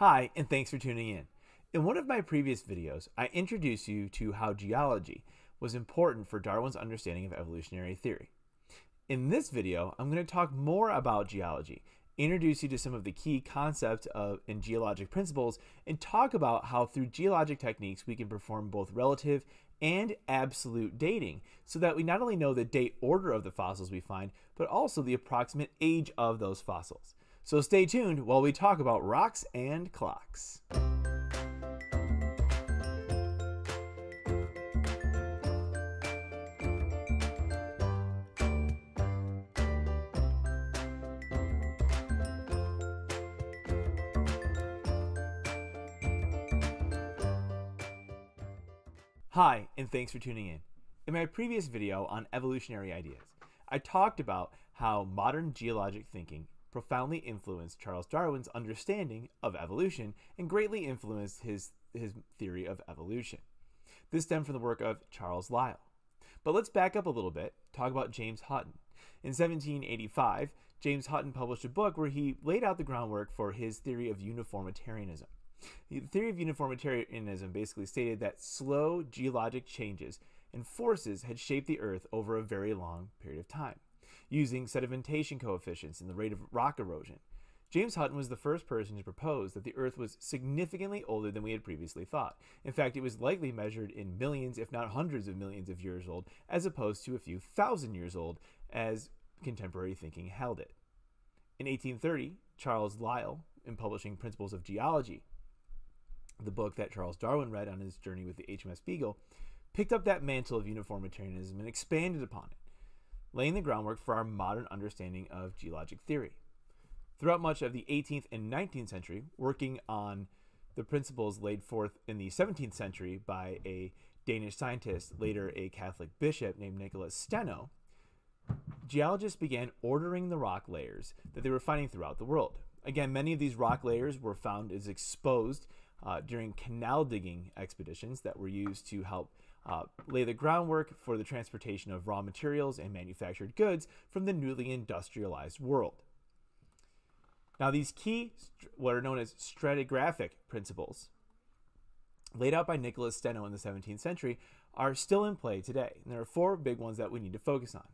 Hi, and thanks for tuning in. In one of my previous videos, I introduced you to how geology was important for Darwin's understanding of evolutionary theory. In this video, I'm going to talk more about geology, introduce you to some of the key concepts of and geologic principles, and talk about how through geologic techniques we can perform both relative and absolute dating so that we not only know the date order of the fossils we find, but also the approximate age of those fossils. So stay tuned while we talk about rocks and clocks. Hi, and thanks for tuning in. In my previous video on evolutionary ideas, I talked about how modern geologic thinking profoundly influenced Charles Darwin's understanding of evolution and greatly influenced his, his theory of evolution. This stemmed from the work of Charles Lyell. But let's back up a little bit, talk about James Hutton. In 1785, James Hutton published a book where he laid out the groundwork for his theory of uniformitarianism. The theory of uniformitarianism basically stated that slow geologic changes and forces had shaped the Earth over a very long period of time using sedimentation coefficients and the rate of rock erosion. James Hutton was the first person to propose that the Earth was significantly older than we had previously thought. In fact, it was likely measured in millions, if not hundreds of millions of years old, as opposed to a few thousand years old, as contemporary thinking held it. In 1830, Charles Lyell, in publishing Principles of Geology, the book that Charles Darwin read on his journey with the HMS Beagle, picked up that mantle of uniformitarianism and expanded upon it laying the groundwork for our modern understanding of geologic theory. Throughout much of the 18th and 19th century, working on the principles laid forth in the 17th century by a Danish scientist, later a Catholic bishop named Nicholas Steno, geologists began ordering the rock layers that they were finding throughout the world. Again, many of these rock layers were found as exposed uh, during canal digging expeditions that were used to help uh, lay the groundwork for the transportation of raw materials and manufactured goods from the newly industrialized world. Now, these key, what are known as stratigraphic principles, laid out by Nicholas Steno in the 17th century, are still in play today. And there are four big ones that we need to focus on.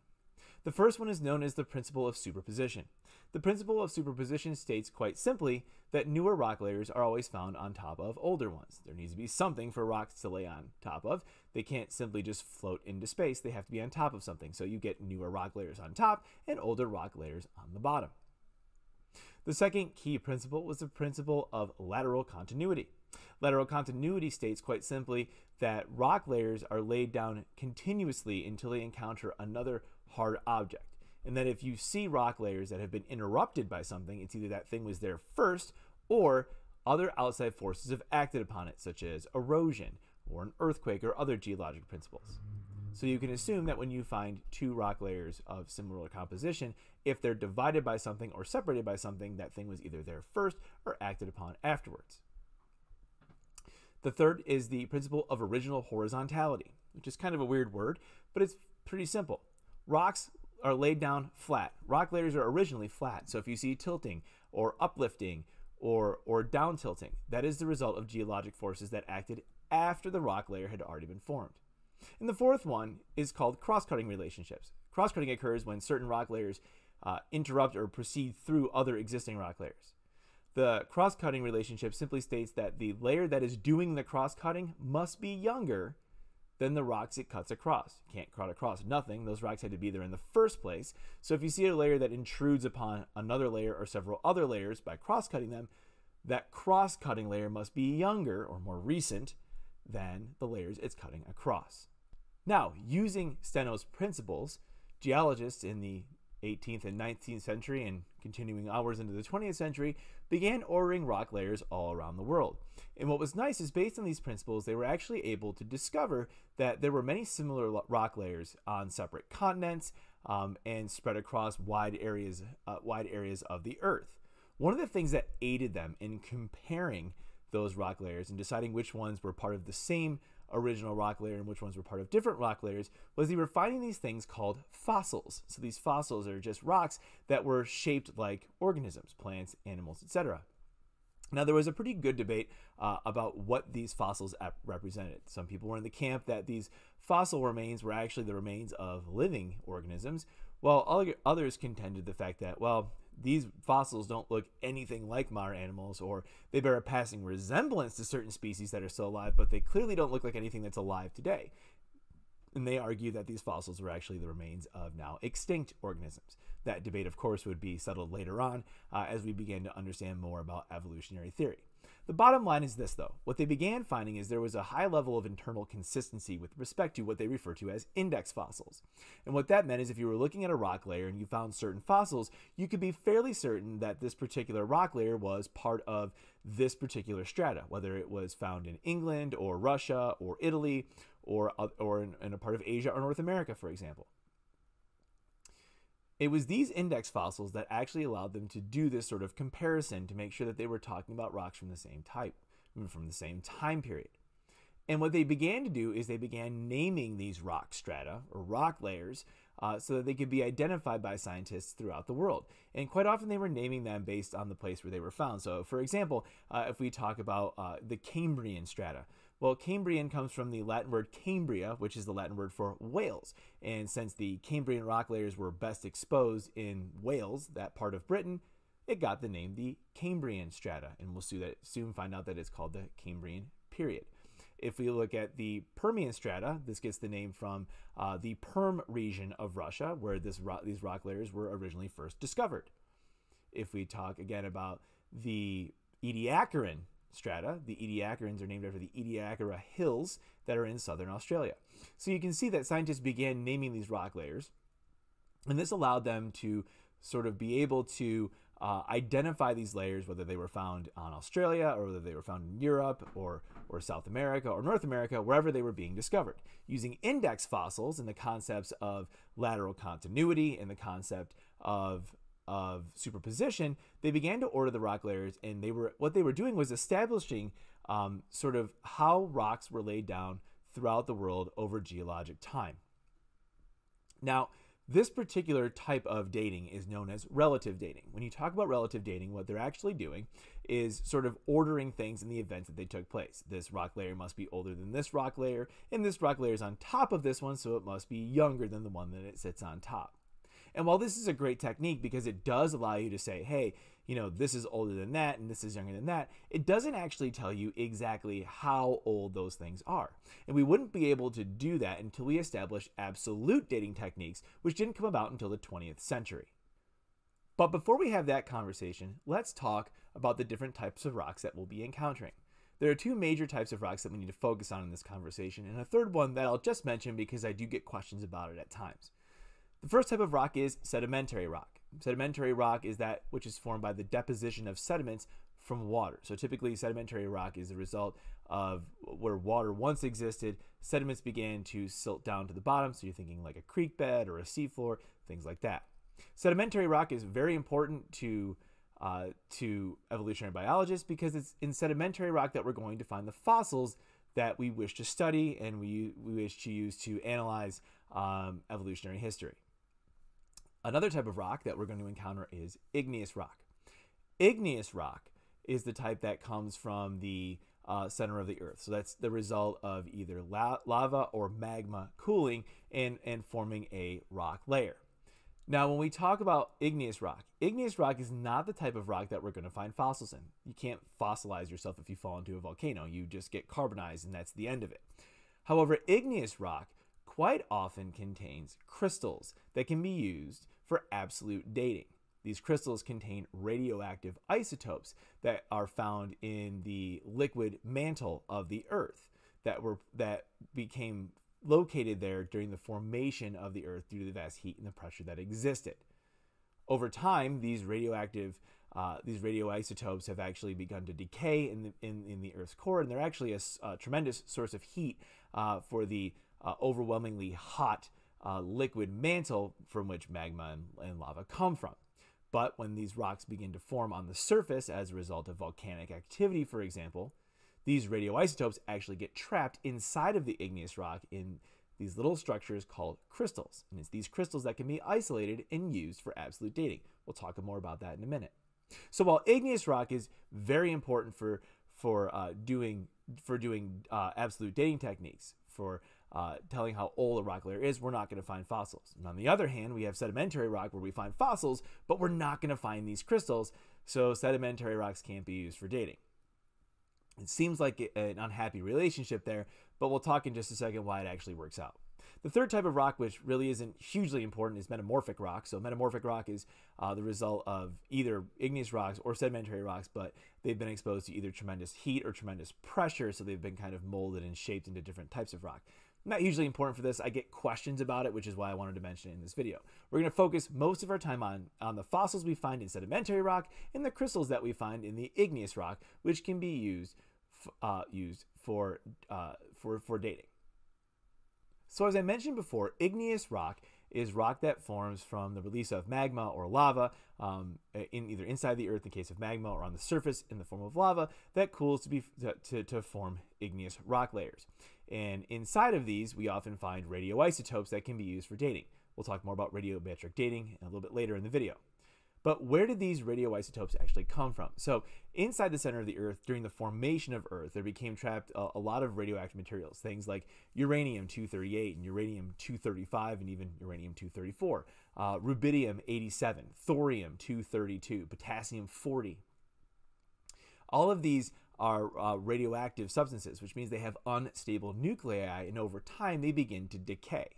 The first one is known as the principle of superposition. The principle of superposition states quite simply that newer rock layers are always found on top of older ones. There needs to be something for rocks to lay on top of. They can't simply just float into space, they have to be on top of something. So you get newer rock layers on top and older rock layers on the bottom. The second key principle was the principle of lateral continuity. Lateral continuity states quite simply that rock layers are laid down continuously until they encounter another hard object. And that if you see rock layers that have been interrupted by something, it's either that thing was there first or other outside forces have acted upon it, such as erosion or an earthquake or other geologic principles. So you can assume that when you find two rock layers of similar composition, if they're divided by something or separated by something, that thing was either there first or acted upon afterwards. The third is the principle of original horizontality, which is kind of a weird word, but it's pretty simple. Rocks are laid down flat. Rock layers are originally flat. So if you see tilting or uplifting or, or down tilting, that is the result of geologic forces that acted after the rock layer had already been formed. And the fourth one is called cross-cutting relationships. Cross-cutting occurs when certain rock layers uh, interrupt or proceed through other existing rock layers. The cross-cutting relationship simply states that the layer that is doing the cross-cutting must be younger than the rocks it cuts across. You can't cut across nothing. Those rocks had to be there in the first place. So if you see a layer that intrudes upon another layer or several other layers by cross-cutting them, that cross-cutting layer must be younger or more recent than the layers it's cutting across. Now, using Steno's principles, geologists in the 18th and 19th century and continuing hours into the 20th century, began ordering rock layers all around the world. And what was nice is based on these principles, they were actually able to discover that there were many similar rock layers on separate continents um, and spread across wide areas, uh, wide areas of the Earth. One of the things that aided them in comparing those rock layers and deciding which ones were part of the same original rock layer and which ones were part of different rock layers was they were finding these things called fossils. So these fossils are just rocks that were shaped like organisms, plants, animals, etc. Now, there was a pretty good debate uh, about what these fossils represented. Some people were in the camp that these fossil remains were actually the remains of living organisms, while others contended the fact that, well, these fossils don't look anything like modern animals, or they bear a passing resemblance to certain species that are still alive, but they clearly don't look like anything that's alive today. And they argue that these fossils were actually the remains of now extinct organisms. That debate, of course, would be settled later on uh, as we begin to understand more about evolutionary theory. The bottom line is this, though. What they began finding is there was a high level of internal consistency with respect to what they refer to as index fossils. And what that meant is if you were looking at a rock layer and you found certain fossils, you could be fairly certain that this particular rock layer was part of this particular strata, whether it was found in England or Russia or Italy or, uh, or in, in a part of Asia or North America, for example. It was these index fossils that actually allowed them to do this sort of comparison to make sure that they were talking about rocks from the same type, from the same time period. And what they began to do is they began naming these rock strata or rock layers uh, so that they could be identified by scientists throughout the world. And quite often they were naming them based on the place where they were found. So, for example, uh, if we talk about uh, the Cambrian strata, well, Cambrian comes from the Latin word Cambria, which is the Latin word for Wales. And since the Cambrian rock layers were best exposed in Wales, that part of Britain, it got the name the Cambrian strata. And we'll soon, find out that it's called the Cambrian period. If we look at the Permian strata, this gets the name from uh, the Perm region of Russia, where this ro these rock layers were originally first discovered. If we talk again about the Ediacaran strata. The Ediacarans are named after the Ediacara Hills that are in southern Australia. So you can see that scientists began naming these rock layers, and this allowed them to sort of be able to uh, identify these layers, whether they were found on Australia or whether they were found in Europe or, or South America or North America, wherever they were being discovered. Using index fossils and the concepts of lateral continuity and the concept of of superposition, they began to order the rock layers, and they were what they were doing was establishing um, sort of how rocks were laid down throughout the world over geologic time. Now, this particular type of dating is known as relative dating. When you talk about relative dating, what they're actually doing is sort of ordering things in the events that they took place. This rock layer must be older than this rock layer, and this rock layer is on top of this one, so it must be younger than the one that it sits on top. And while this is a great technique because it does allow you to say, hey, you know, this is older than that and this is younger than that, it doesn't actually tell you exactly how old those things are. And we wouldn't be able to do that until we establish absolute dating techniques, which didn't come about until the 20th century. But before we have that conversation, let's talk about the different types of rocks that we'll be encountering. There are two major types of rocks that we need to focus on in this conversation, and a third one that I'll just mention because I do get questions about it at times. The first type of rock is sedimentary rock. Sedimentary rock is that which is formed by the deposition of sediments from water. So typically, sedimentary rock is the result of where water once existed, sediments began to silt down to the bottom. So you're thinking like a creek bed or a seafloor, things like that. Sedimentary rock is very important to uh, to evolutionary biologists because it's in sedimentary rock that we're going to find the fossils that we wish to study and we, we wish to use to analyze um, evolutionary history. Another type of rock that we're going to encounter is igneous rock. Igneous rock is the type that comes from the uh, center of the earth. So that's the result of either la lava or magma cooling and, and forming a rock layer. Now, when we talk about igneous rock, igneous rock is not the type of rock that we're going to find fossils in. You can't fossilize yourself if you fall into a volcano. You just get carbonized and that's the end of it. However, igneous rock quite often contains crystals that can be used for absolute dating. These crystals contain radioactive isotopes that are found in the liquid mantle of the Earth that were that became located there during the formation of the Earth due to the vast heat and the pressure that existed. Over time, these radioactive uh, these radioisotopes have actually begun to decay in the, in, in the Earth's core, and they're actually a, a tremendous source of heat uh, for the uh, overwhelmingly hot uh, liquid mantle from which magma and, and lava come from. But when these rocks begin to form on the surface as a result of volcanic activity, for example, these radioisotopes actually get trapped inside of the igneous rock in these little structures called crystals. And it's these crystals that can be isolated and used for absolute dating. We'll talk more about that in a minute. So while igneous rock is very important for for uh, doing for doing uh, absolute dating techniques for uh, telling how old a rock layer is, we're not going to find fossils. And on the other hand, we have sedimentary rock where we find fossils, but we're not going to find these crystals. So sedimentary rocks can't be used for dating. It seems like an unhappy relationship there, but we'll talk in just a second why it actually works out. The third type of rock, which really isn't hugely important, is metamorphic rock. So, metamorphic rock is uh, the result of either igneous rocks or sedimentary rocks, but they've been exposed to either tremendous heat or tremendous pressure, so they've been kind of molded and shaped into different types of rock. Not hugely important for this. I get questions about it, which is why I wanted to mention it in this video. We're going to focus most of our time on, on the fossils we find in sedimentary rock and the crystals that we find in the igneous rock, which can be used uh, used for, uh, for, for dating. So as I mentioned before, igneous rock is rock that forms from the release of magma or lava um, in either inside the earth in case of magma or on the surface in the form of lava that cools to be to, to form igneous rock layers. And inside of these, we often find radioisotopes that can be used for dating. We'll talk more about radiometric dating a little bit later in the video. But where did these radioisotopes actually come from? So, inside the center of the Earth, during the formation of Earth, there became trapped a, a lot of radioactive materials, things like uranium 238 and uranium 235 and even uranium 234, uh, rubidium 87, thorium 232, potassium 40. All of these are uh, radioactive substances, which means they have unstable nuclei, and over time they begin to decay.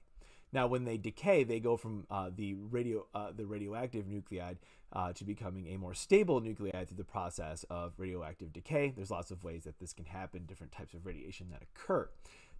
Now, when they decay, they go from uh, the radio uh, the radioactive nuclide uh, to becoming a more stable nuclide through the process of radioactive decay. There's lots of ways that this can happen, different types of radiation that occur.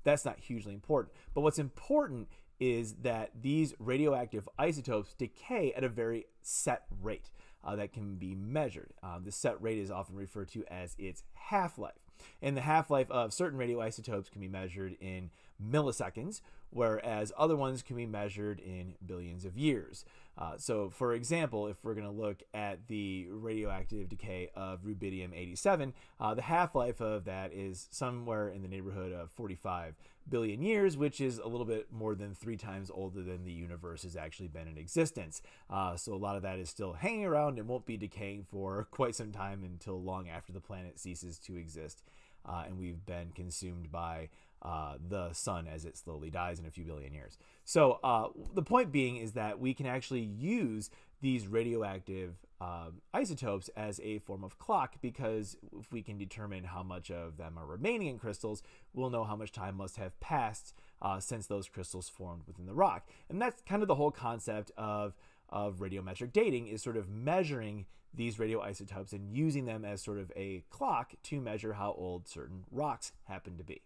That's not hugely important. But what's important is that these radioactive isotopes decay at a very set rate uh, that can be measured. Uh, the set rate is often referred to as its half life. And the half life of certain radioisotopes can be measured in milliseconds, whereas other ones can be measured in billions of years. Uh, so, for example, if we're going to look at the radioactive decay of rubidium 87, uh, the half life of that is somewhere in the neighborhood of 45 billion years, which is a little bit more than three times older than the universe has actually been in existence. Uh, so, a lot of that is still hanging around and won't be decaying for quite some time until long after the planet ceases to exist. Uh, and we've been consumed by uh, the sun as it slowly dies in a few billion years. So uh, the point being is that we can actually use these radioactive um, isotopes as a form of clock because if we can determine how much of them are remaining in crystals, we'll know how much time must have passed uh, since those crystals formed within the rock. And that's kind of the whole concept of of radiometric dating is sort of measuring these radioisotopes and using them as sort of a clock to measure how old certain rocks happen to be.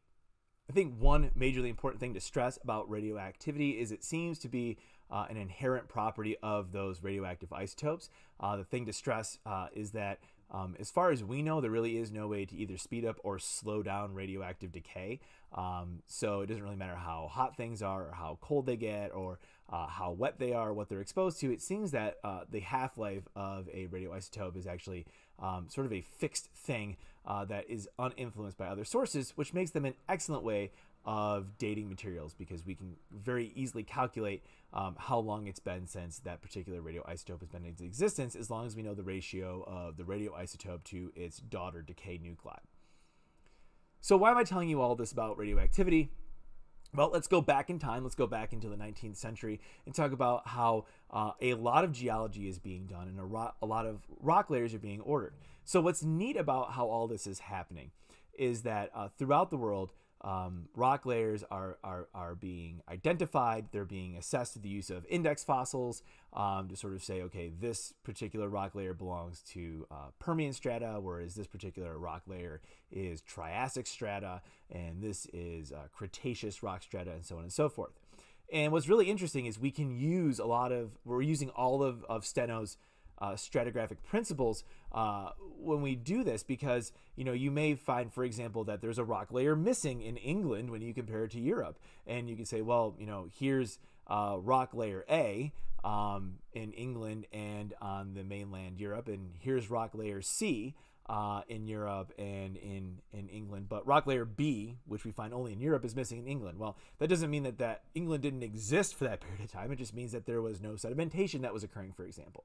I think one majorly important thing to stress about radioactivity is it seems to be uh, an inherent property of those radioactive isotopes. Uh, the thing to stress uh, is that um, as far as we know, there really is no way to either speed up or slow down radioactive decay. Um, so it doesn't really matter how hot things are, or how cold they get, or uh, how wet they are, what they're exposed to. It seems that uh, the half life of a radioisotope is actually um, sort of a fixed thing uh, that is uninfluenced by other sources, which makes them an excellent way of dating materials because we can very easily calculate um, how long it's been since that particular radioisotope has been in existence as long as we know the ratio of the radioisotope to its daughter decay nuclide. So why am I telling you all this about radioactivity? Well, let's go back in time. Let's go back into the 19th century and talk about how uh, a lot of geology is being done and a, ro- a lot of rock layers are being ordered. So, what's neat about how all this is happening is that uh, throughout the world, um, rock layers are, are, are being identified. They're being assessed with the use of index fossils um, to sort of say, okay, this particular rock layer belongs to uh, Permian strata, whereas this particular rock layer is Triassic strata, and this is uh, Cretaceous rock strata, and so on and so forth. And what's really interesting is we can use a lot of, we're using all of, of Steno's uh, stratigraphic principles uh, when we do this because you know you may find for example that there's a rock layer missing in england when you compare it to europe and you can say well you know here's uh, rock layer a um, in england and on the mainland europe and here's rock layer c uh, in Europe and in, in England, but rock layer B, which we find only in Europe, is missing in England. Well, that doesn't mean that, that England didn't exist for that period of time. It just means that there was no sedimentation that was occurring, for example.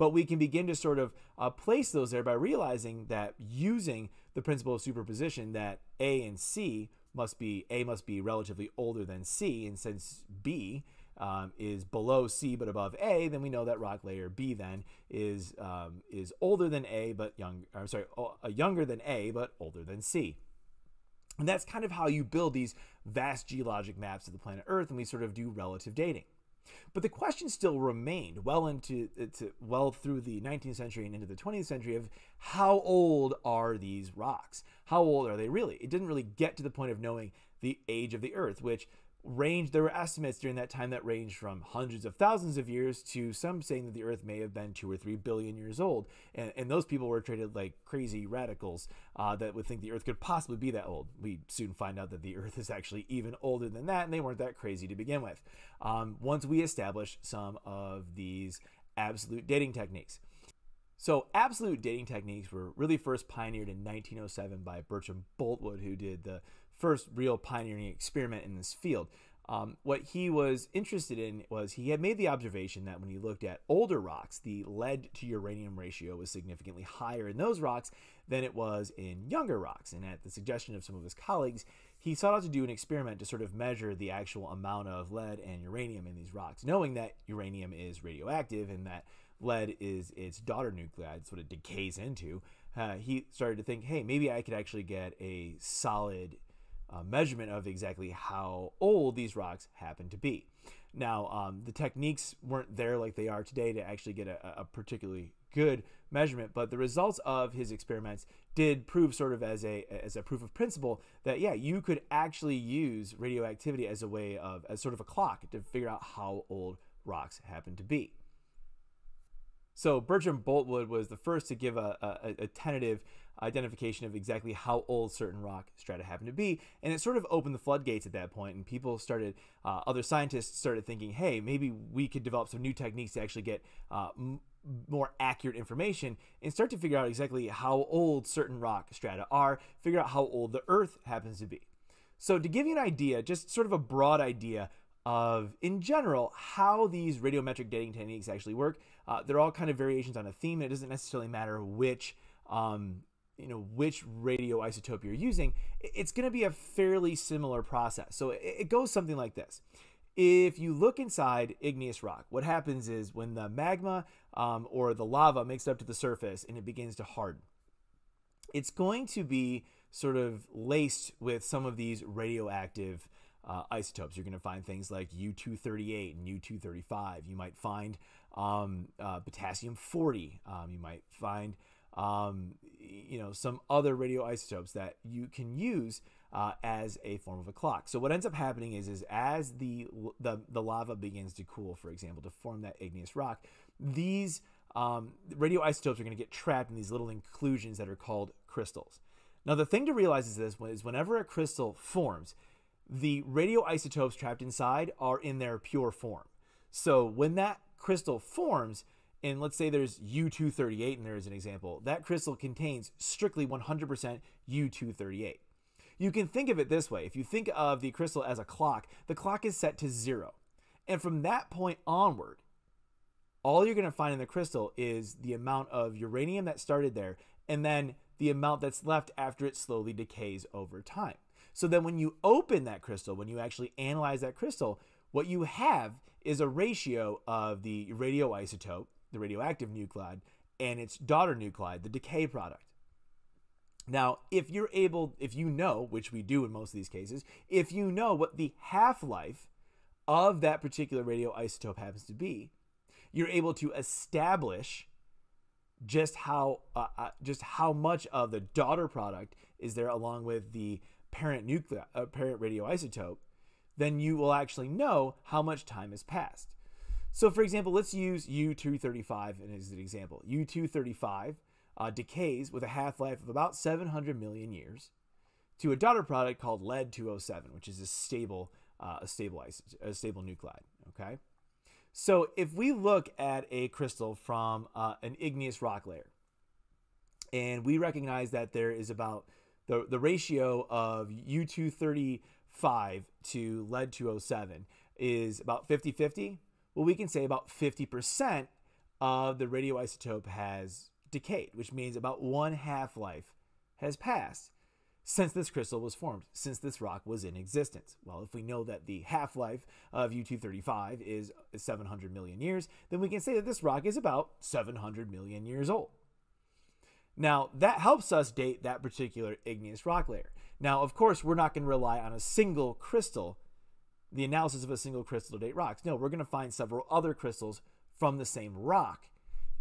But we can begin to sort of uh, place those there by realizing that using the principle of superposition, that A and C must be A must be relatively older than C, and since B um, is below C but above A, then we know that rock layer B then is um, is older than A but young. I'm sorry, uh, younger than A but older than C. And that's kind of how you build these vast geologic maps of the planet Earth, and we sort of do relative dating. But the question still remained well into uh, to, well through the 19th century and into the 20th century of how old are these rocks? How old are they really? It didn't really get to the point of knowing the age of the Earth, which range there were estimates during that time that ranged from hundreds of thousands of years to some saying that the earth may have been two or three billion years old. And, and those people were treated like crazy radicals uh, that would think the earth could possibly be that old. We soon find out that the earth is actually even older than that and they weren't that crazy to begin with. Um, once we establish some of these absolute dating techniques. So, absolute dating techniques were really first pioneered in 1907 by Bertram Boltwood, who did the first real pioneering experiment in this field. Um, what he was interested in was he had made the observation that when he looked at older rocks, the lead to uranium ratio was significantly higher in those rocks than it was in younger rocks. And at the suggestion of some of his colleagues, he sought out to do an experiment to sort of measure the actual amount of lead and uranium in these rocks, knowing that uranium is radioactive and that lead is its daughter nuclide, what it decays into. Uh, he started to think, hey, maybe I could actually get a solid uh, measurement of exactly how old these rocks happen to be. Now, um, the techniques weren't there like they are today to actually get a, a, particularly good measurement, but the results of his experiments did prove sort of as a as a proof of principle that yeah, you could actually use radioactivity as a way of as sort of a clock to figure out how old rocks happen to be. So Bertram Boltwood was the first to give a, a, a tentative identification of exactly how old certain rock strata happen to be. And it sort of opened the floodgates at that point, and people started, uh, other scientists started thinking, hey, maybe we could develop some new techniques to actually get uh, more accurate information and start to figure out exactly how old certain rock strata are, figure out how old the Earth happens to be. So, to give you an idea, just sort of a broad idea of, in general, how these radiometric dating techniques actually work, uh, they're all kind of variations on a theme. It doesn't necessarily matter which um, you know which radioisotope you're using, it's going to be a fairly similar process. So it goes something like this. If you look inside igneous rock, what happens is when the magma um, or the lava makes it up to the surface and it begins to harden, it's going to be sort of laced with some of these radioactive uh, isotopes. You're going to find things like U238 and U235. You might find um, uh, potassium 40. Um, you might find um, you know, some other radioisotopes that you can use uh, as a form of a clock. So what ends up happening is, is as the, the, the lava begins to cool, for example, to form that igneous rock, these um, radioisotopes are going to get trapped in these little inclusions that are called crystals. Now, the thing to realize is this is whenever a crystal forms, the radioisotopes trapped inside are in their pure form. So when that crystal forms, and let's say there's U238 and there is an example, that crystal contains strictly 100% U238. You can think of it this way. If you think of the crystal as a clock, the clock is set to zero. And from that point onward, all you're going to find in the crystal is the amount of uranium that started there and then the amount that's left after it slowly decays over time. So then when you open that crystal, when you actually analyze that crystal, what you have is a ratio of the radioisotope, the radioactive nuclide, and its daughter nuclide, the decay product. Now, if you're able, if you know, which we do in most of these cases, if you know what the half life of that particular radioisotope happens to be, you're able to establish just how uh, uh, just how much of the daughter product is there along with the parent nuclear uh, parent radioisotope then you will actually know how much time has passed so, for example, let's use U235 as an example. U235 uh, decays with a half life of about 700 million years to a daughter product called lead 207, which is a stable, uh, a stable, a stable nuclide. Okay. So, if we look at a crystal from uh, an igneous rock layer, and we recognize that there is about the, the ratio of U235 to lead 207 is about 50 50 well, we can say about 50% of the radioisotope has decayed, which means about one half life has passed since this crystal was formed, since this rock was in existence. Well, if we know that the half life of U235 is 700 million years, then we can say that this rock is about 700 million years old. Now, that helps us date that particular igneous rock layer. Now, of course, we're not going to rely on a single crystal, the analysis of a single crystal to date rocks. No, we're going to find several other crystals from the same rock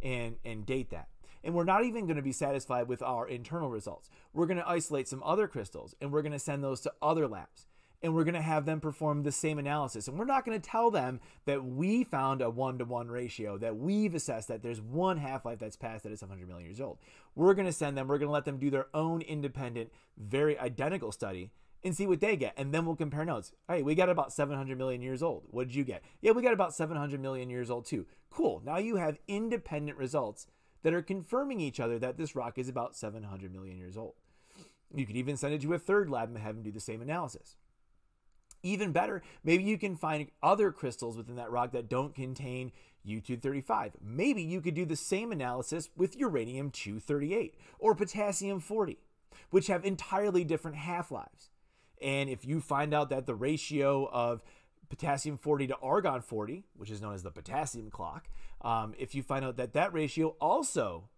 and, and date that. And we're not even going to be satisfied with our internal results. We're going to isolate some other crystals and we're going to send those to other labs. And we're going to have them perform the same analysis. And we're not going to tell them that we found a one to one ratio, that we've assessed that there's one half life that's passed that is 100 million years old. We're going to send them, we're going to let them do their own independent, very identical study and see what they get. And then we'll compare notes. Hey, we got about 700 million years old. What did you get? Yeah, we got about 700 million years old too. Cool. Now you have independent results that are confirming each other that this rock is about 700 million years old. You could even send it to a third lab and have them do the same analysis. Even better, maybe you can find other crystals within that rock that don't contain U235. Maybe you could do the same analysis with uranium 238 or potassium 40, which have entirely different half lives. And if you find out that the ratio of potassium 40 to argon 40, which is known as the potassium clock, um, if you find out that that ratio also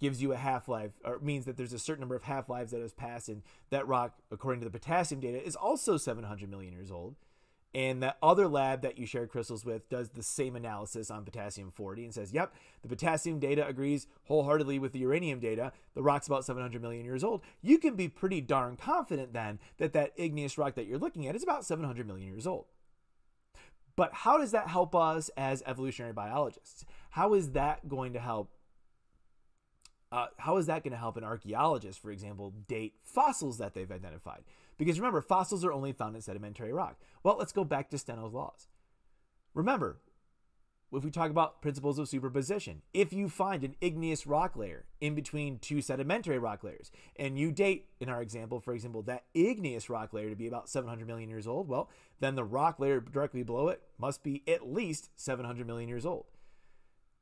gives you a half life, or means that there's a certain number of half lives that has passed, and that rock, according to the potassium data, is also 700 million years old. And that other lab that you shared crystals with does the same analysis on potassium 40 and says, yep, the potassium data agrees wholeheartedly with the uranium data. The rock's about 700 million years old. You can be pretty darn confident then that that igneous rock that you're looking at is about 700 million years old. But how does that help us as evolutionary biologists? How is that going to help? Uh, how is that going to help an archaeologist, for example, date fossils that they've identified? Because remember, fossils are only found in sedimentary rock. Well, let's go back to Steno's laws. Remember, if we talk about principles of superposition, if you find an igneous rock layer in between two sedimentary rock layers, and you date, in our example, for example, that igneous rock layer to be about 700 million years old, well, then the rock layer directly below it must be at least 700 million years old.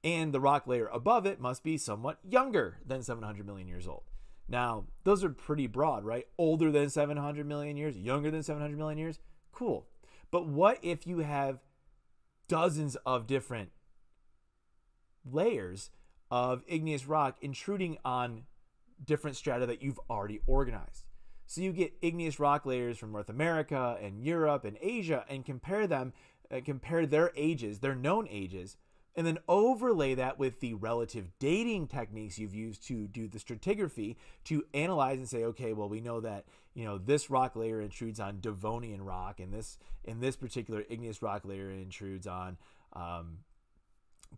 And the rock layer above it must be somewhat younger than 700 million years old. Now, those are pretty broad, right? Older than 700 million years, younger than 700 million years. Cool. But what if you have dozens of different layers of igneous rock intruding on different strata that you've already organized. So you get igneous rock layers from North America and Europe and Asia and compare them, uh, compare their ages, their known ages, and then overlay that with the relative dating techniques you've used to do the stratigraphy to analyze and say, okay, well, we know that you know this rock layer intrudes on Devonian rock, and this in this particular igneous rock layer intrudes on um,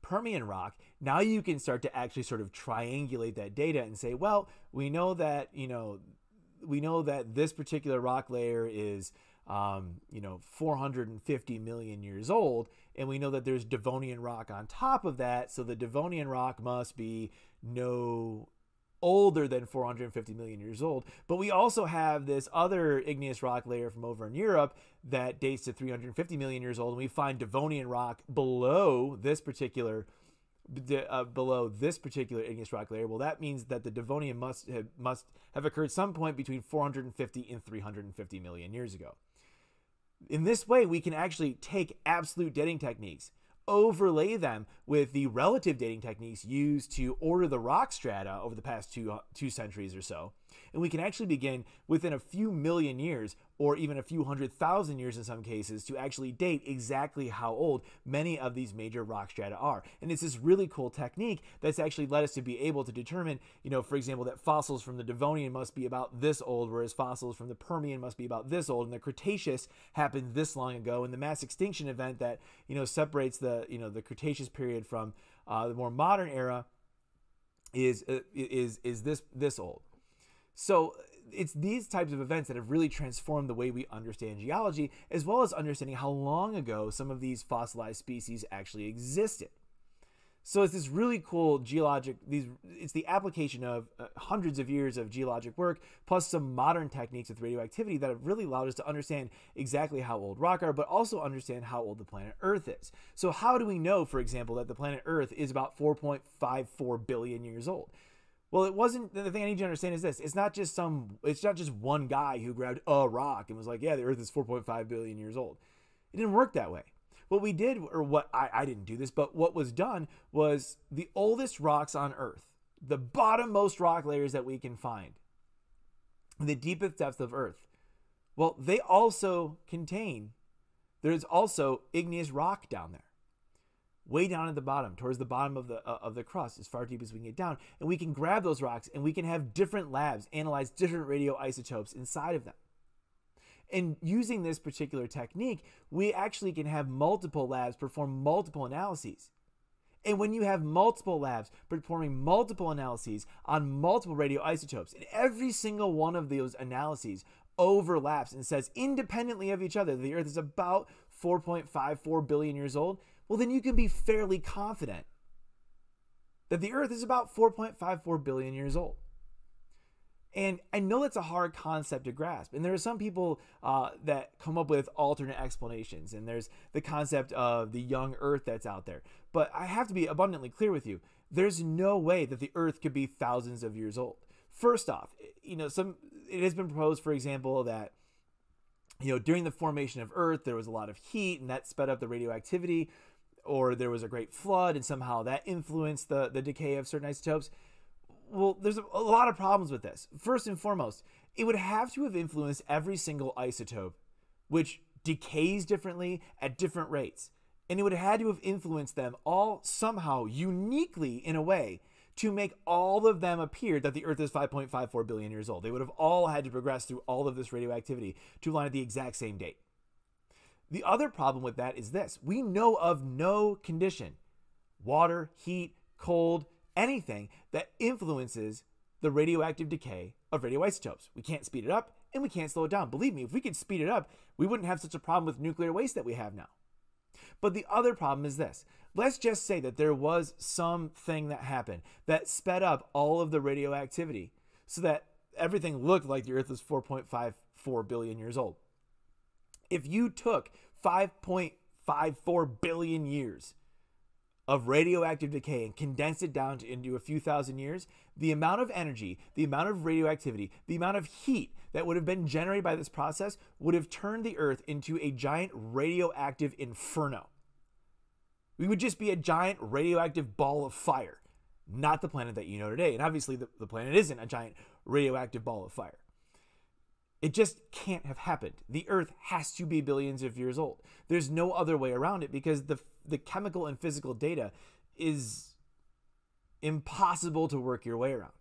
Permian rock. Now you can start to actually sort of triangulate that data and say, well, we know that you know we know that this particular rock layer is um, you know 450 million years old and we know that there's devonian rock on top of that so the devonian rock must be no older than 450 million years old but we also have this other igneous rock layer from over in europe that dates to 350 million years old and we find devonian rock below this particular uh, below this particular igneous rock layer, well, that means that the Devonian must have, must have occurred some point between 450 and 350 million years ago. In this way, we can actually take absolute dating techniques, overlay them with the relative dating techniques used to order the rock strata over the past two, uh, two centuries or so, and we can actually begin within a few million years or even a few hundred thousand years in some cases to actually date exactly how old many of these major rock strata are. And it's this really cool technique that's actually led us to be able to determine, you know, for example, that fossils from the Devonian must be about this old, whereas fossils from the Permian must be about this old, and the Cretaceous happened this long ago, and the mass extinction event that, you know, separates the, you know, the Cretaceous period from uh, the more modern era is uh, is is this this old. So it's these types of events that have really transformed the way we understand geology, as well as understanding how long ago some of these fossilized species actually existed. So it's this really cool geologic. These it's the application of uh, hundreds of years of geologic work plus some modern techniques with radioactivity that have really allowed us to understand exactly how old rock are, but also understand how old the planet Earth is. So how do we know, for example, that the planet Earth is about 4.54 billion years old? Well, it wasn't. The thing I need you to understand is this: it's not just some. It's not just one guy who grabbed a rock and was like, "Yeah, the Earth is 4.5 billion years old." It didn't work that way. What we did, or what I, I didn't do this, but what was done was the oldest rocks on Earth, the bottommost rock layers that we can find, the deepest depths of Earth. Well, they also contain. There's also igneous rock down there way down at the bottom, towards the bottom of the uh, of the crust, as far deep as we can get down, and we can grab those rocks and we can have different labs analyze different radioisotopes inside of them. And using this particular technique, we actually can have multiple labs perform multiple analyses. And when you have multiple labs performing multiple analyses on multiple radioisotopes, and every single one of those analyses overlaps and says independently of each other the Earth is about 4.54 billion years old, well, then you can be fairly confident that the Earth is about 4.54 billion years old. And I know that's a hard concept to grasp. And there are some people uh, that come up with alternate explanations. And there's the concept of the young Earth that's out there. But I have to be abundantly clear with you there's no way that the Earth could be thousands of years old. First off, you know, some it has been proposed, for example, that you know during the formation of Earth there was a lot of heat and that sped up the radioactivity, or there was a great flood and somehow that influenced the the decay of certain isotopes well, there's a, a lot of problems with this. First and foremost, it would have to have influenced every single isotope, which decays differently at different rates. And it would have had to have influenced them all somehow uniquely in a way to make all of them appear that the Earth is 5.54 billion years old. They would have all had to progress through all of this radioactivity to line at the exact same date. The other problem with that is this we know of no condition water, heat, cold, anything that influences the radioactive decay of radioisotopes. We can't speed it up and we can't slow it down. Believe me, if we could speed it up, we wouldn't have such a problem with nuclear waste that we have now. But the other problem is this. Let's just say that there was something that happened that sped up all of the radioactivity so that everything looked like the Earth was 4.54 billion years old. If you took 5.54 billion years of radioactive decay and condensed it down to, into a few thousand years, the amount of energy, the amount of radioactivity, the amount of heat that would have been generated by this process would have turned the Earth into a giant radioactive inferno. We would just be a giant radioactive ball of fire, not the planet that you know today. And obviously, the, the planet isn't a giant radioactive ball of fire. It just can't have happened. The Earth has to be billions of years old. There's no other way around it because the the chemical and physical data is impossible to work your way around.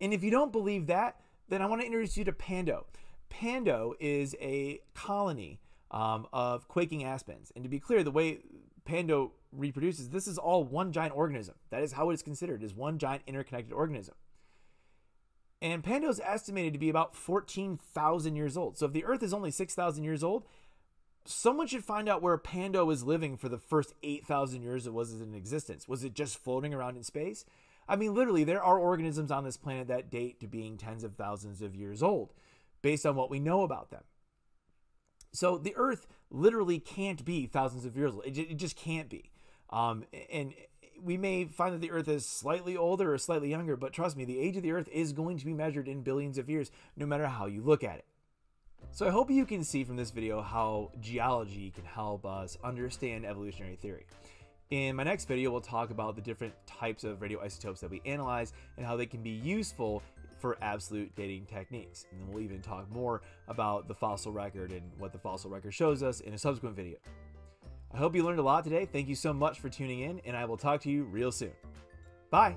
And if you don't believe that, then I want to introduce you to Pando. Pando is a colony um, of quaking aspens. And to be clear, the way Pando reproduces, this is all one giant organism. That is how it is considered, is one giant interconnected organism. And Pando is estimated to be about 14,000 years old. So if the Earth is only 6,000 years old, someone should find out where Pando was living for the first 8,000 years it was in existence. Was it just floating around in space? I mean, literally, there are organisms on this planet that date to being tens of thousands of years old based on what we know about them. So the Earth literally can't be thousands of years old. It, just can't be. Um, and we may find that the Earth is slightly older or slightly younger, but trust me, the age of the Earth is going to be measured in billions of years, no matter how you look at it. So I hope you can see from this video how geology can help us understand evolutionary theory. In my next video, we'll talk about the different types of radioisotopes that we analyze and how they can be useful for absolute dating techniques. And then we'll even talk more about the fossil record and what the fossil record shows us in a subsequent video. I hope you learned a lot today. Thank you so much for tuning in, and I will talk to you real soon. Bye!